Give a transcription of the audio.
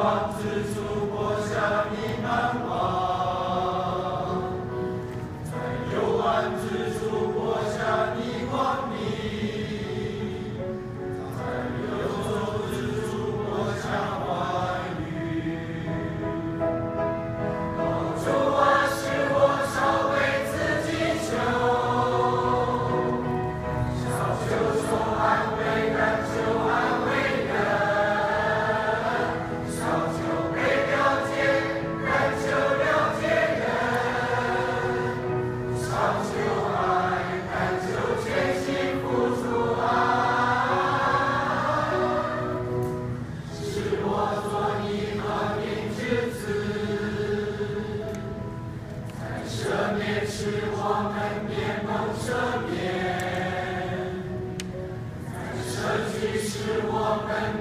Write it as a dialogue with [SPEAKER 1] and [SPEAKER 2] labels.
[SPEAKER 1] Gottes und 是我们